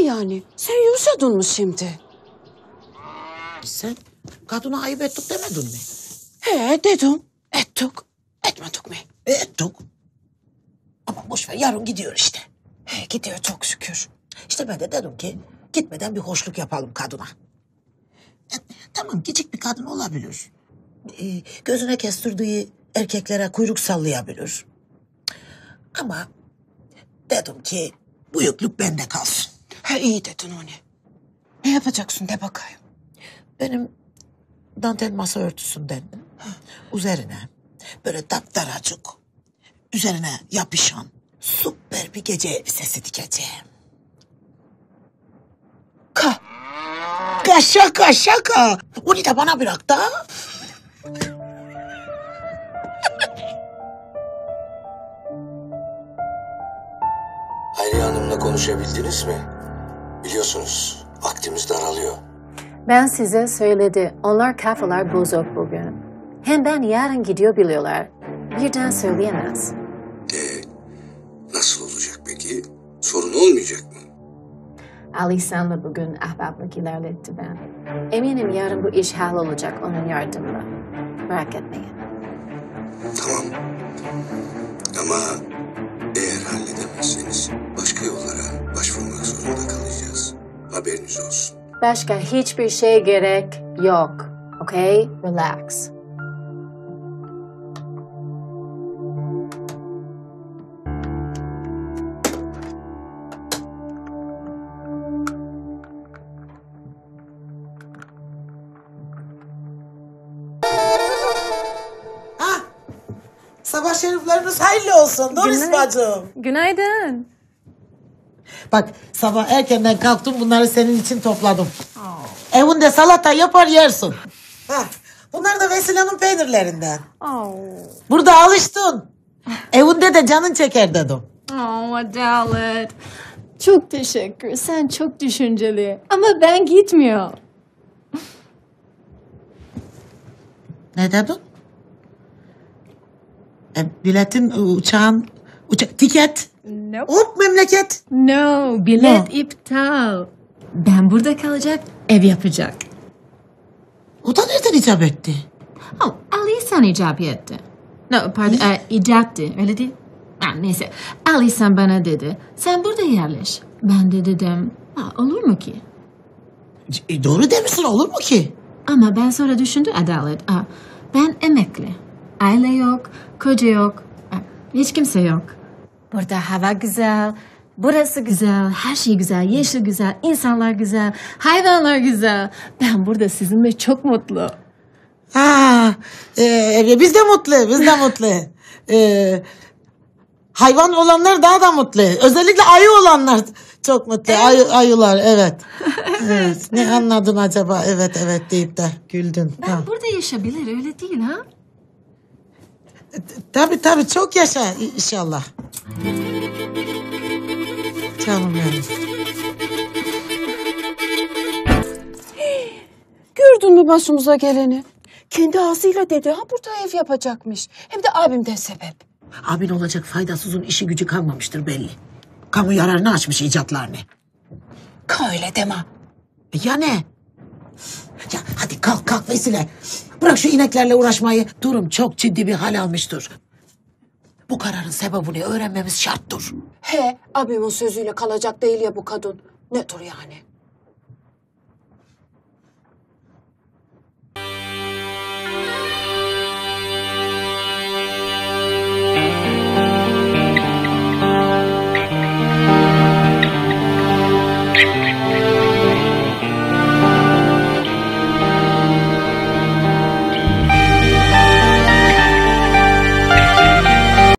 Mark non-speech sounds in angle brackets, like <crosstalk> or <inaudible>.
Ne yani? Sen yumuşadın mı şimdi? Sen kadına ayıp ettik demedin mi? He dedim. Ettik. Etmedik mi? E, ettik. Ama boş ver yarın gidiyor işte. He gidiyor çok şükür. İşte ben de dedim ki gitmeden bir hoşluk yapalım kadına. E, tamam küçük bir kadın olabilir. E, gözüne kestirdiği erkeklere kuyruk sallayabilir. Ama dedim ki bu yüklük bende kalsın. He iyi dedin onu. Ne yapacaksın de bakayım. Benim dantel masa örtüsünden üzerine böyle daptaracık üzerine yapışan süper bir gece elbisesi dikeceğim. Ka. Şaka şaka şaka. Onu da bana bırak da. Hayriye Hanım'la konuşabildiniz mi? Biliyorsunuz vaktimiz daralıyor. Ben size söyledi. Onlar kafalar bozuk bugün. Hem ben yarın gidiyor biliyorlar. Birden söyleyemez. Ee, nasıl olacak peki? Sorun olmayacak mı? Ali senle bugün ahbaplık ilerletti ben. Eminim yarın bu iş olacak onun yardımıyla. Merak etmeyin. Tamam. Ama eğer halledemezseniz başka yollara başvurmak zorunda kalacağız. Haberiniz olsun. Başka hiçbir şey gerek yok. Okay? Relax. Ha? Sabah şerifleriniz hayırlı olsun Doris Günay- bacım. Günaydın. Bak sabah erkenden kalktım bunları senin için topladım. Evinde salata yapar yersin. Ha, bunlar da Vesile'nin peynirlerinden. Burada alıştın. Evinde de canın çeker dedim. Oh Adalet. Çok teşekkür. Sen çok düşünceli. Ama ben gitmiyor. Ne dedin? E, biletin, uçağın, uçak, tiket. Nope. Hop memleket. No, bilet Ne? iptal. Ben burada kalacak, ev yapacak. O da nereden icap etti? Oh, Ali sen icap etti. No, pardon, e, icattı, öyle değil. Ha, neyse, Ali sen bana dedi, sen burada yerleş. Ben de dedim, ha, olur mu ki? E, doğru demişsin olur mu ki? Ama ben sonra düşündüm Adalet, ha, ben emekli. Aile yok, koca yok, ha, hiç kimse yok. Burada hava güzel, burası güzel, her şey güzel, yeşil güzel, insanlar güzel, hayvanlar güzel. Ben burada sizinle çok mutlu. Ha, e, biz de mutlu, biz de mutlu. E, hayvan olanlar daha da mutlu. Özellikle ayı olanlar çok mutlu. Ayı, ayılar, <laughs> evet. evet. Ne anladın acaba? Evet, evet deyip de güldün. Ben Ha. burada yaşayabilir, öyle değil ha? Tabii tabii çok yaşa inşallah. Canım benim. Gördün mü başımıza geleni? Kendi ağzıyla dedi ha burada ev yapacakmış. Hem de abimden sebep. Abin olacak faydasızın işi gücü kalmamıştır belli. Kamu yararını açmış icatlarını. Ka öyle deme. E ya ne? Ya hadi kalk kalk Vesile. Bırak şu ineklerle uğraşmayı. Durum çok ciddi bir hal almıştır. Bu kararın sebebini öğrenmemiz şarttır. He abimin sözüyle kalacak değil ya bu kadın. Ne dur yani?